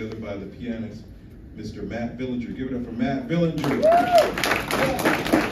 together by the pianist, Mr. Matt Billinger. Give it up for Matt Billinger.